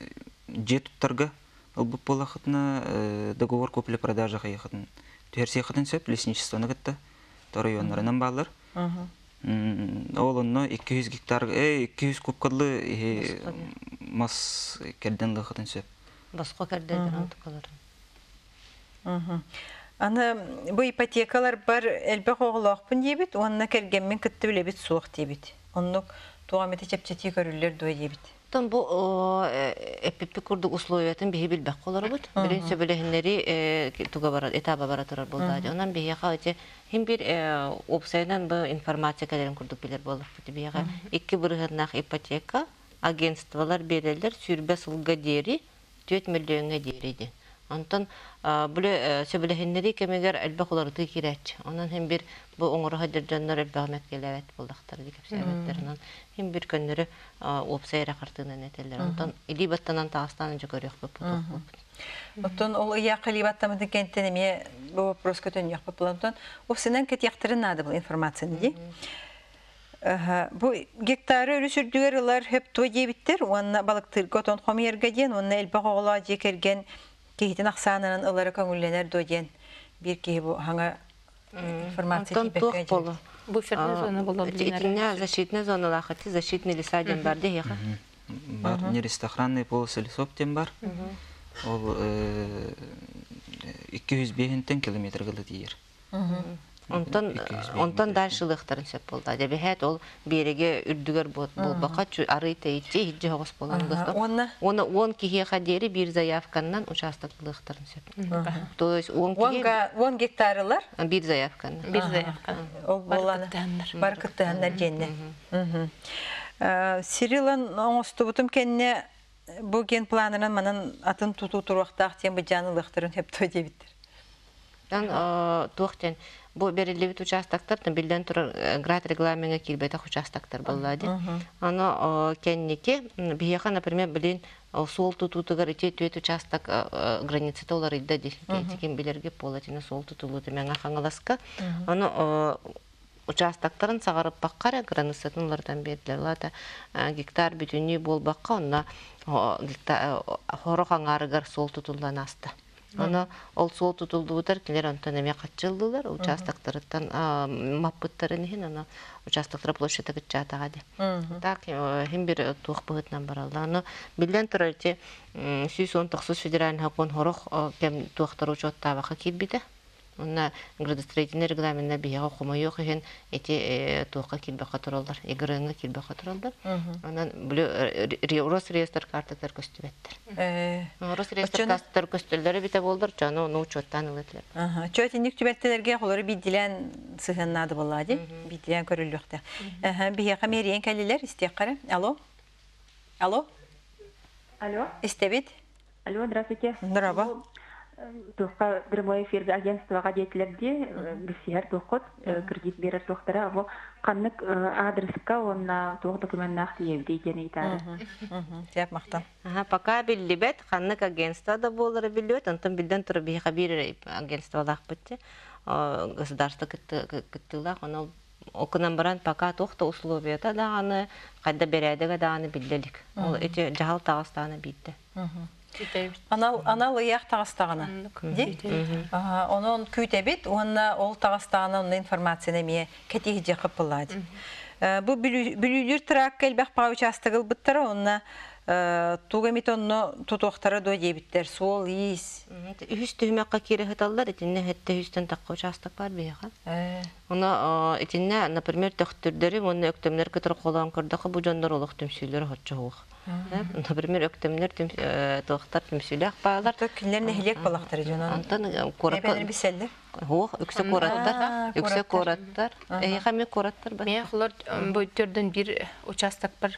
же туттарга ылбып болахытна договор купли продажа хайхатын. Терси хатын сөп лесничествоны гытта. Тор районнарынан балар. Ол онно 200 гектар, э 200 кубкалы э мас керден лыхатын сөп. Басқа кәрдерден антыкаларын. Аны бу ипотекалар бар элбе хоголоқпын дебит, онна кергенмен кытты билебит суық дебит. Оннук туамете чепчети көрүлөр дуй дебит. Тон бу эпипи курдук условиятын биһи билбек колор бут. Биринчи билехиннери туга бара этаба бара турар болду. Онан биһи хавче хим бир опсайдан бу информация кадерин курдук билер болуп бут. Биһи икки биргеннах ипотека агентстволар берелер сүрбе сылга дери 4 миллионга дери. Онтон бүле сөбілехиннери кемегер әлбә куларыты кирәч. Онан хем бир бу оңыр хадыр жаннар әлбә мәк келәвәт булдактар дип сәбәтләреннән. Хем бир көннәре опсайра картынан әтәләр. Онтон или баттанан тагыстан жа көрәк бу. Оттон ол ия калибаттамын кенттен эме бу вопрос көтөн як плантон. О сенен кет яктырын нады бул информацияны ди. Бу гектары той дебиттер, уанна балыктыр уанна элбак огола жекерген кехитин аксанынан ылары көңүлленер доден. Бир кеһи бу хаңа информация тибекке болу. Буферная зона была Итинне защитная зона лахати, защитный леса ден бар дехеха. бар нерест охранный полосы лесоп тем бар ол э, 200 бехинтен километр тиер Онтон дальше лыхтарын сөп болды. Дебехет ол береге үрдүгөр болбака чу арыйта итче хиджи болан лыхтар. Уанна Оны 10 кихе хадери бир заявканнан участок лыхтарын сөп. То есть 10 кихе Уанга, уан гектарылар, бир заявканан. Bir заявка. ол боланы. Баркыттааннар. Баркыттааннар женне. Сирилан оңостубутум кенне бу ген планынан манан атын туту тем бу хеп той дебиттер. Дан туохтен бу берилибит участоктор билден тур град регламентге килбетах участоктор боллади. Аны кенники бияха, например, билин сол тутутугар ите төт участок границы толар идда ди. Кем билерге полатина сол тутулу темеңа хаңаласка. Аны участоктарын сагарып баккара границатын улардан бердилер. Лата гектар бүтүнү болбакка онна гектар хоро хаңарыгар сол тутулдан асты. Аны ол сол тутулдуутар килер онтон эме катчылдылар участоктарыттан маппыттарын хин аны участоктар площадь гычатага ди. Так хим бир туох быгытнан баралды. Аны билден турарти 119 федеральный закон хорох кем туохтар учоттабака кирбите. Онна градостроительный регламентна бияга кумайок ehen эти туохка килбака туралдар, игрыңга килбака туралдар. Анан бүлө Росреестр карталар көстүбеттер. Э, Росреестр Очону- карталар көстүрлөр бите болдор, жана onu учоттан ылытлар. Ага, чөтинник түбәттеләргә холары бидилән сыгыннады булады. Бидилән көрүлүктә. Аха, бия камериян кәлиләр истәкъара. Алло. Алло, Алло, истәбит. алло, здравствуйте. Здорово. Тухка прямой эфир агентствоға деятелерде бисер тухот кредит берер тухтара або каннык адреска онна тух документнах диевди дени тары. Мгм, Яп мактам. Ага, пока биллибет, ханнык агентство да болары биллибет, антон билден туры бия бир агентство лах битте. Государство кыттылах, оны окунан баран пока тохта условията да аны кайда бередеге да аны билделик. Ол эти жахал тагыстаны битте. Анал анал як тагыстагына. Ди? Онон онна ол тагыстагына онна информация неме кетиге жакып булады. Бу бүлүлүр трак келбек па участогыл буттара, онна тугамит онно тутуктары до дебиттер, сол ис. Үһүс түһмәккә кире хаталлар, этинне хәтта үстән такка участок бар бияга. Э, Она этинне, например, төхтүрдәре, моны өктөмнәр кытыр колан кырдакы бу жандар олык төмсүләр хатчыгы. Например, өктөмнәр төм тохтар төмсүләк кинлер нехилек балактары жонон. Антон Куракка коракка үксө кораттар, үксө кораттар. Э, хаме кораттар бар. Мен хлор бу төрдөн бир участок бар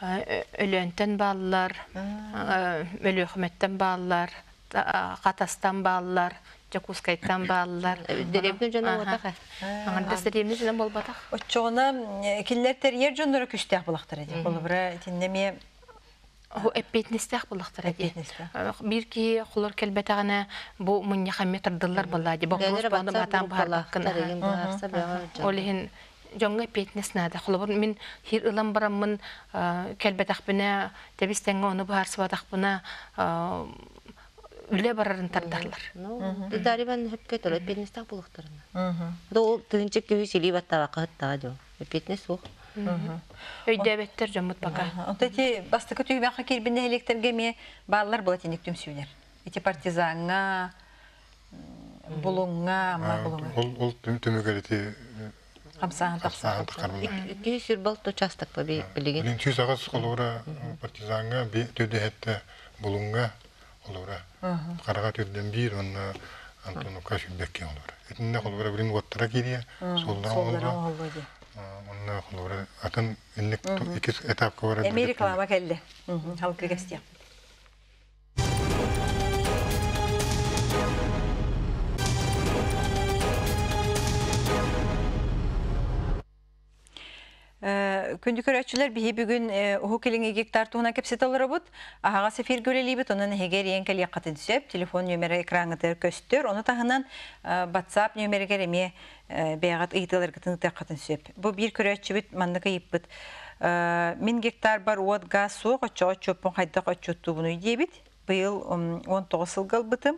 өлөнтен баллар, өлөхметтен баллар, катастан баллар, Жакускайттан баллар. Деревне жана отака. Аңарда сиремне жана болбатак. Очоғына кинлер терьер жондары күстәк балактары ди. Ол бара тиннеме Ху эппетнестях булактар эди. Бир ки хулар келбетагана бу мунья хамметрдылар баллади. Бу Дәлер бу батан бар балактар бакына. еген барса бага. Олихин жоңга петнес нада. Хулабыр мин хир ылам бараммын келбетак бина тебистенге оны бар сыбадак бина үле барарын тардарлар. Ну, дарибан хепке толы пенестак булактарына. Да ол тынчык көй сили баттаба кытта жо. Петнес ох. Өйдө беттер жомут бака. Онта ти бастыкы түйбәккә кирбинне электрге ме баллар була тинек түмсүләр. Эти партизанга булуңга, ма. Ол ол төмөгөрити Камсаан Карага төдөн бир онна Антоновка сүбекке олора. Этинне колора билин готтара кирия, солдан Солдары олора. оллы ди. Онна колора атын iki этапка бара. Америкалама келди. Халкы гостя. Күндү көрөчүлөр бихи бүгүн уху келиңи гектар туһуна кепсет олоробут. Ахага сефир гөлелибит, онан хегер ең кел якатын сөп, телефон нөмері экранғытыр көстөр, оны тағынан WhatsApp нөмері кереме бәғат ыйтылар гытын тақатын сөп. Бу бир көрөчүбүт манныка йыппыт. Мин гектар бар уот газ суық, очоға чөппін қайдақ. Быйыл 19 сылгал бытым,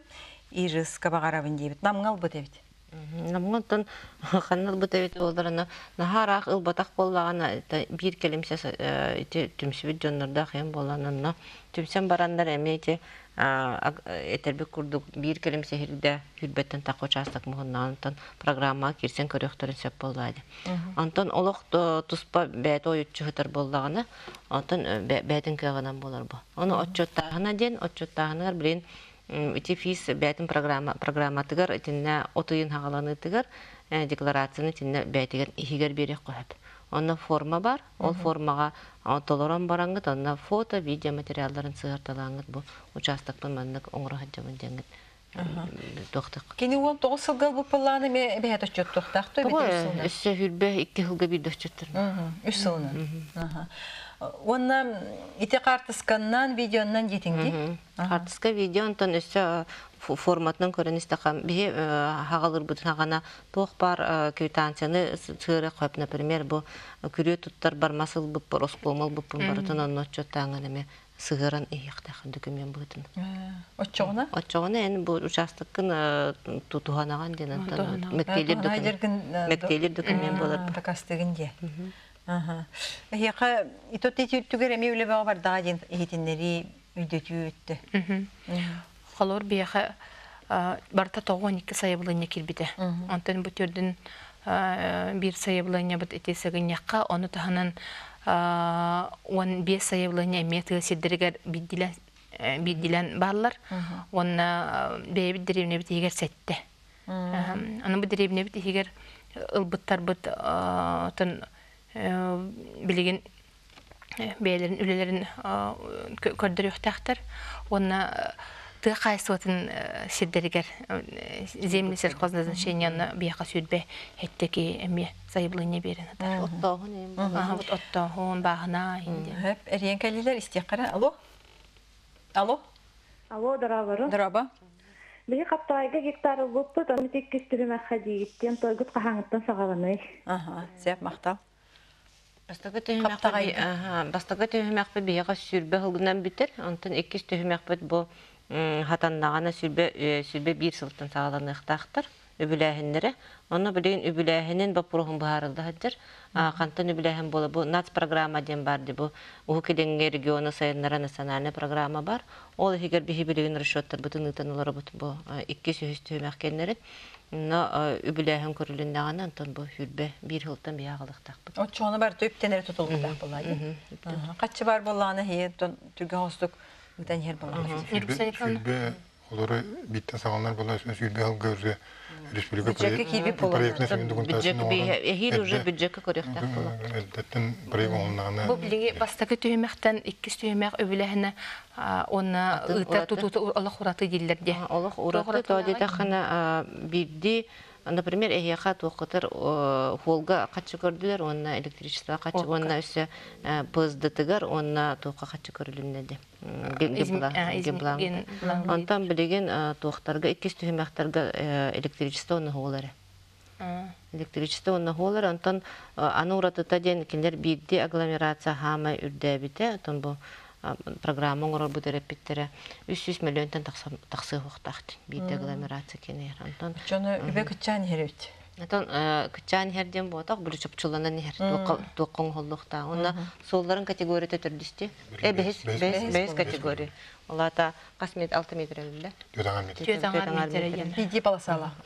ирыс кабағарабын дейбит. Намғал быт эбит. Намгонтон ханнал бутавит олдарына нахарах ыл батак боллагана бир келимсе ите түмсүбүт жоннорда хем боланына түмсен барандар эме ите этербек курдук бир келимсе хирде хүрбеттен так участок мугуннантон программа кирсен көрөктөрүн сөп боллады. Антон олох туспа боллагана антон кыгынан болар бу. Оны отчоттагына ден отчоттагынар билин ити фис бәтин программа программатыгар итинне отыйын хагаланыtыгар декларацияны тинне бәтигер ихигер берек коят. Онна форма бар, ол формага толорон бараңыт, онна фото, видео материалларын сыгырталаңыт бу участоктун маннык оңроо хаджабын деңит. Тоқтық. Кени он тоғыз сылгал бу палланы ме бәһәт бит хүрбе бир Үс сылна. Онна ите картысканнан видеоннан жетиңди. Хартыска видео онтон өссө форматынан көрөн истакам бии хагалыр бут хагана тох бар квитанцияны сыгыра коюп например бу күрө туттар бар масыл буп бар оскомол буп барытын онно чотаңан эме сыгыран ийяктах документ бутун Очоғына? Отчоғына ән бұл участоктың тутуғанаған ден мәктейлер документ мәктейлер документ болар. Такастыгынде. Ага. Яка итот итүгер эми үле бага бар дага ден ehitиннери үйдөтүттү. Холор бияха барта тоғон икі сайыблыня кирбите. Антон бүтердін бир сайыблыня бут этесеген якка, оны таханан он бес сайыблыня меты сиддиргер биддилен биддилен баллар. Онна бейбит деревне бит егер сетте. Аны бу деревне бит егер ылбыттар бут тон билеген бәйлерин үлелерин көрдөр юктактар. Онна ты кайсытын сиддергер земли сельхозназначениянна бияка сүрбе хеттеки эми заявление берен атар. Ага, вот отто хон бахна инде. Хеп эрен калилер истекара. Алло. Алло. Алло, дорабары. Драба. Бии каптайга гектар булппу, таны теккис түрүмө хадииттен тойгут кахаңыттан сагаланы. Ага, сеп Бастага Каптагай. төһүмәк бастага төһүмәк бияга сүрбе хылгынан битер. Антон эккис төһүмәк бит бу хатаннагана сүрбе сүрбе бир сылтын сагаланыктактыр. Үбүләһиннәре. Оны билген үбүләһинен бу программа барылды хаҗыр. Кантан үбүләһин бола бу нац программа ден бар ди бу. Уһу киденге регионы сайыннара программа бар. Ол хигер бутын ытанулары бут бу. Но үбүләһин көрүлүндәгән антон бу хүрбе бир хылтан бар бар хе хостук үтән хер олары республика бе хир уже бюджетке проект дита хана бидди Например, эһиэха туохтар холга качы көрдүлөр, онна электричество качы, онна өсө пыздытыгар, онна туохка качы көрүлүннеди. Онтан билеген туохтарга иккис түһүмәктарга электричество онна холары. Электричество онна холары, онтан аны уратыта ден киндер бидди агломерация хама үрдәбите, онтан бу программа оңорор бу терапиттере 300 миллионтан таксы хуктахт агломерация кенер. Үбе кычан кычан херден ботак бир токкон холлукта. Төрдүстү. Э бес бес бес категория. Олата касмет 6 метр эле. Метр.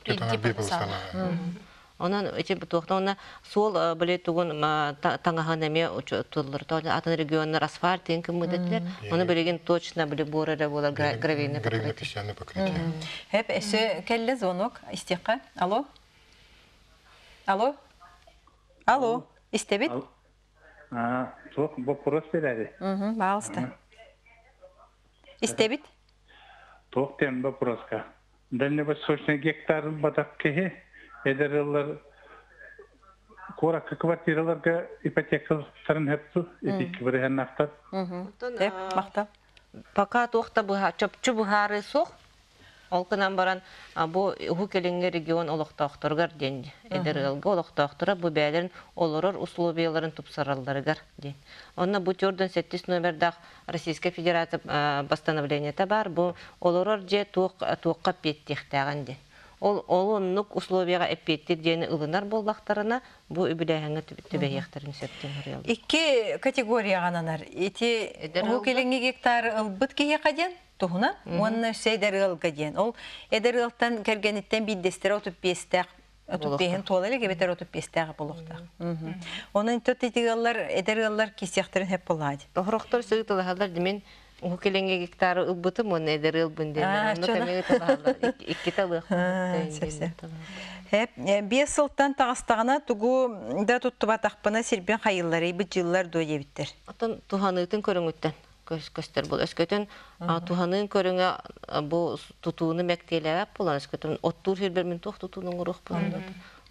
Биди бир болсана. Онан эти онна сол биле тугун таңахан эме туллар то атын регионнар асфальт тен ким мөдөтлөр. Оны билеген точно биле борара болар гравийный песчаный покрытие. Хеп эсе келле звонок истекка. Алло. Алло. Алло. Истебит? А, жоқ, вопрос береді. Мгм, пожалуйста. Истебит? Тоқ тем вопроска. Сочный гектар батақ кеге, эдерілер Коракка квартираларга ипотекаларын хепсу, итик бир ханнахтар. Деп, мақтап. Пока туохта буха чөпчү бухары сух. Ол кынан баран а, бу ху келеңге регион олохтоохторгар ден. Эдерилге олохтоохтора бу бәлерин олорор условияларын тупсаралдарыгар ден. Онна бу төрдөн 7 номердах Российская Федерация а, постановлениета бар. Бу олорор же туох туокка петтехтаган ден. Ол олоннук условияга эппеттир дени ылынар боллактарына бу үбүлэһәңе түбэйяхтарын сөттен хөрүял. Икки категория гананар. Ити Эдер ху ылбыт. келеңге гектар ылбыт кие каден тухуна, онна сейдер. Ол эдер ылтан кергениттен биддестер отуп бестек отуп бehen туолале гебетер отуп бестек болукта. Онун төт эдер ыллар хеп болады. Демен у келеңге гектары ылбытым он эдер ылбын. Икки. Хеп, э, бес сылтан тагыстагына тугу да туттуба тахпына сирбен хайыллары бу жыллар до дебиттер. Атын туханыйтын көрүңүттен көс көстөр бул өскөтөн туханын көрүңө бу тутууну мектелеп булан өскөтөн оттур хирбер мин тух тутуунун урух булан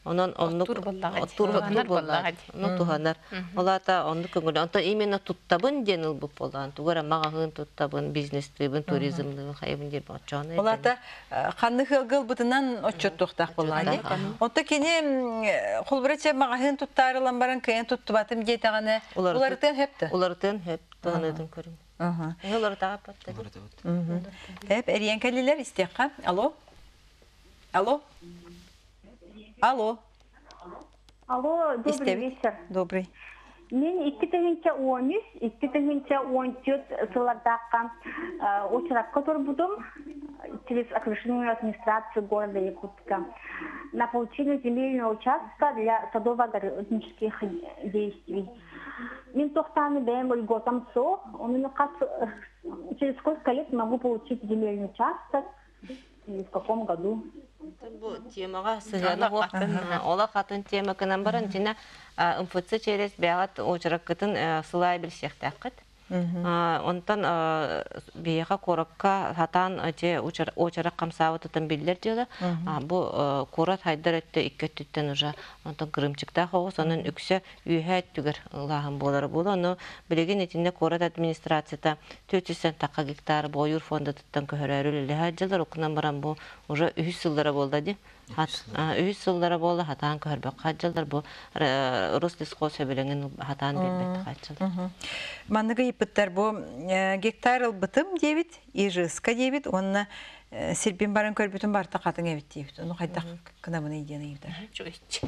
онон онну Оттур боллага оттур ди. оттур Туханар боллага боллага ди. ну туханар олата онну көңүл онто именно туттабын денил бу болан тугара магахын туттабын бизнестибин туризмдибин хайбын деп очону Олата ханны хылгыл бутынан отчет тохтак булады. Онта кини холбрача магазин туттарылан баран кыйын туттубатым жетаганы. Улар Улартын хепти. улартын хеп туханыдын көрүң Ага. олар тагап патта Хеп эриен келилер истекка. Алло. Алло. Алло. Алло, добрый Истебит. вечер. Добрый. Мен 2013, 2014 сылардаққа очеракка турбудум через окружную администрацию города Якутска на получение земельного участка для садово-огороднических действий. Мен тохтаны бэм льготам со, он кас- через сколько лет могу получить земельный участок и в каком году? Бу темага сыганы ола хатын тема кынан баран жина МФЦ через бягат очраккытын сылай бир сехтакыт. Онтан бияга коракка хатан же очарак камсабытын биллер жела. Бу корат хайдар этте иккеттен уже онтан кырымчыкта хогус анын үксө үйһәт түгер лахын болар болу. Аны билеген этинде корат администрацията 400 такка гектар бойур фонда туттан көһөрөрүл леха жылдар окунан баран бу уже 3 жылдара болду ди. Үс жылдара болду хатан көрбөк качылдар бу Ростиско сөбөлеңин хатан бербет качылдар. Манныга ипыттар бу э, гектар ылбытым дебит, ижыска дебит, онна э, сирбин барын көрбүтүн барта катын эбит дебит. Ону кайдак кына мына идея ийдер. Чугич.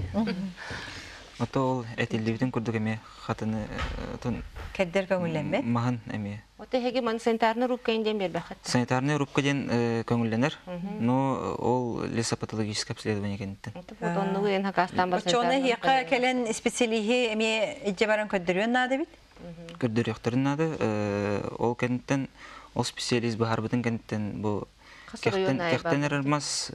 Ото ол этилдибитин курдук эме хатыны э, тон Кәддер көңүлләнбе. махан эме Оте хеге ман санитарны рубкайын бербек хатта. санитарный рубка ден э, көңүлленер, но ол лесопатологическое обследование кенттен. Вот он ну ен хакастан бар Очоны хияка келен специалиги эме иже барын көддөрүн нады бит. Көрдөрөктөрүн нады, ол кенттен ол специалист бахарбытын кенттен бу Касыр уйон айба. кехтен эрмас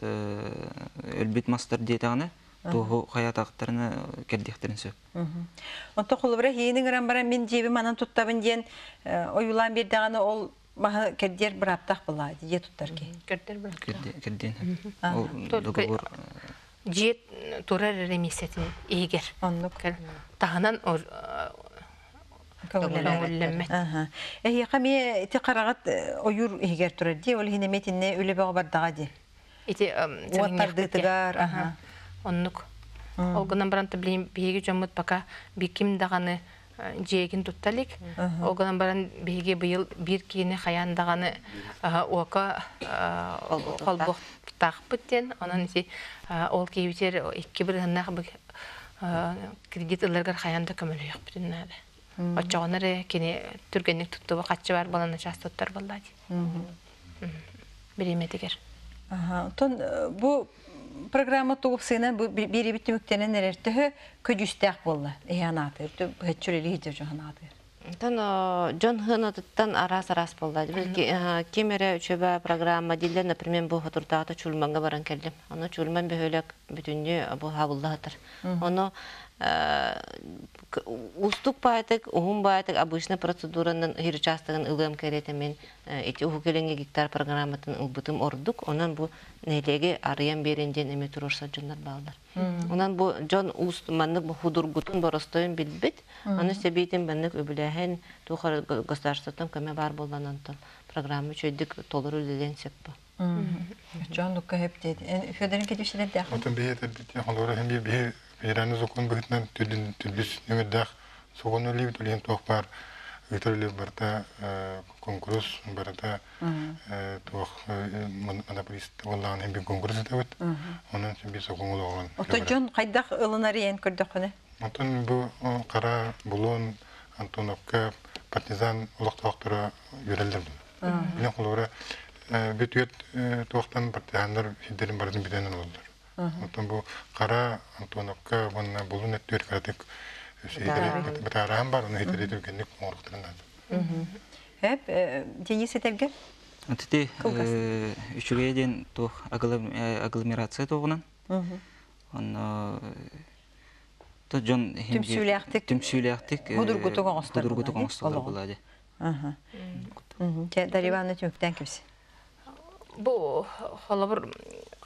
туху хаятактарына кердихтерин сөп. Онто холбра хиинин гран бара мен жеби манан туттабын ден оюлан бердаганы ол маха кәддер бір аптақ була дие туттар ки. Көрдер бир. Керден. Ол договор Жиет турар ремесетин егер. Оннук Тағынан ор көңүлләнә. көңүлләнмәт. Аха. Э хами ти карагат оюр игер турар ди ол хине метинне үле бага бардага ди. Ити Уаттарды тыгар, аха. Оннук. Олгынан баран таблин биги жомут пока биким даганы жегин тутталик. Олгынан баран биги быйыл бир кийини хаян даганы ока холбок тахпыттен. Онан ити ол кейбитер икки бир хыннах кредит ыларгар хаянда көмөлөйөк бүтүн нада. Очоғанары кені түргенник туттуба қатчы бар баланы час туттар баллади. Биреметигер. Тон э, бу программа бу бири биттимиктенен эрертеһе көжүстәк болла. Эянаты. Ту хэтчүрели хиҗер жоханаты. Тан Джон Хынатыттан арас-арас болды. Бир кемере үчөбө программа диле, например, бу хатуртаата чулманга баран келдим. Аны чулман бөхөлөк бүтүннү бу хабыллаатыр. Оны устук баатык, ухун баатык обычно процедуранын хирчастыгын ылым керетемен эти уху келеңе гектар программатын ылбытым ордук, онан бу нелеге арыян беренден эме турурса жондар баалар. Онан бу жон уст маннык бу худургутун боростоюн билбит, аны себейтин баннык тухар государствотон көмө бар антон программа чөйдүк толур үлелен. Жон хеп дейт. Дә. Отын бейе тәрбитен холора hem bir bir Ираны закон быһытнан түдүн түлбүс нөмердах согон өлүп төлен тох бар үтөрлү барта конкурс барта тох монополист боллаган bir конкурс өтөбүт. Онан сен bir согон болгон. Ото жон кайдах ылынар ен көрдөкне. Антон бу кара булон Антоновка партизан улуктоктора йөрелдер. Билен холора бүтүет тохтан партизандар сидерин бардын биденен болдур. Антон бу кара Антоновка бунна булун эттер катык. Бетарам бар, оны хитеретип кенник моруктарынан. Хеп Денис Этелге. Антите үчүгө ден тух агломерация тогунан. Он то жон Түмсүйлэхтик. Түмсүйлэхтик. Худургуту коңостар Худургуту була, ди. Аха. Те Дариваны түмүктен кимси. Бу холобур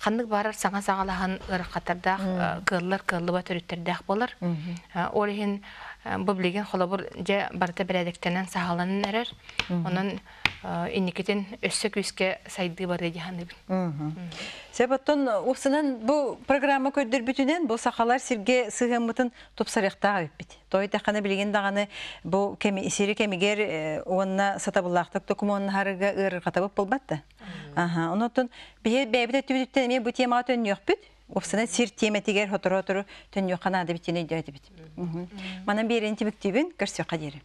ханнык барар саңа сагалахан ыр катардах кыллар кыллы батөрүттердах болар. Ол ихин бу билген холобур же барта бередектенен сагаланын эрер. Онан инникетин өссө күскө сайды бар ханы. Себаттон усынан бу программа көддөр бүтүнен бу сахалар сирге сыгымытын топсарыктаа бит. Той тахана билген даганы бу кеми сири кемигер онна сатабыллактык документ харыга ыр катабып болбатты. Аха, онотон бие бебите түбүттен мен бу тема төн бит. Усынан сир тема тигер хоторо хоторо төн yok канады битене дәди бит. Манан берен тибик тибин көрсө кадери.